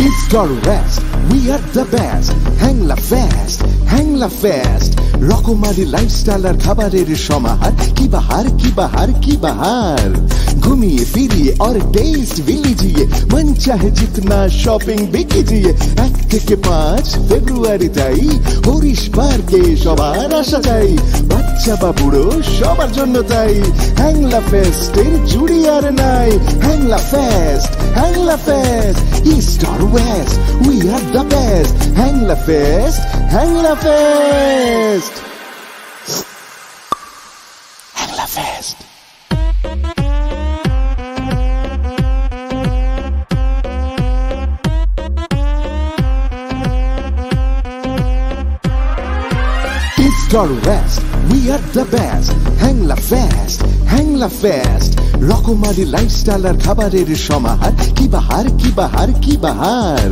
It's the rest. We are the best. Hang la fast. Hang la fast. রকমারি lifestyle আর খাবারের সমাহার। কি বাহার কি বাহার কি বাহার? ঘুমিয়ে, ফিরিয়ে আর টেস্ট বিলিজিয়ে, মন চাহে জিতনা শপিং বিকিজিয়ে এক থেকে পাঁচ ফেব্রুয়ারি তাই, হরিশ পার্কে সবার আসা যাই বাচ্চা বা বুড়ো সবার জন্য তাই। হ্যাংলা ফেস্টের জুড়ি আর নাই। Hangla fest Hangla fest east or west we are the best hang Hangla Fest, Hangla Fest. Hangla Fest. It's the West, we are the best. Hang la Fest, Hangla fest. রকমারি লাইফস্টাইল আর খাবারের সমাহার। কি বাহার কি বাহার কি বাহার?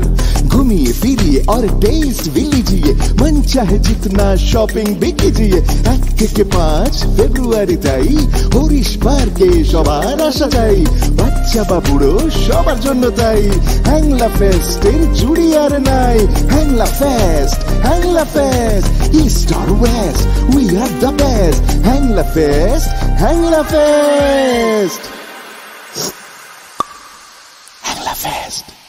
ঘুমিয়ে ফিরিয়ে আর test বিলিজিয়ে। মন চাহে জিতনা শপিং বিকিজিয়ে এক থেকে পাঁচ ফেব্রুয়ারি তাই। হরিশ পার্কে সবার আসা যাই বাচ্চা বা বুড়ো সবার জন্য তাই। হ্যাংলা ফেস্টের জুড়ি আর নাই। Hangla fest Hangla fest. East or west we are the best Hang La Fest, Hang La Fest. Hang La Fest.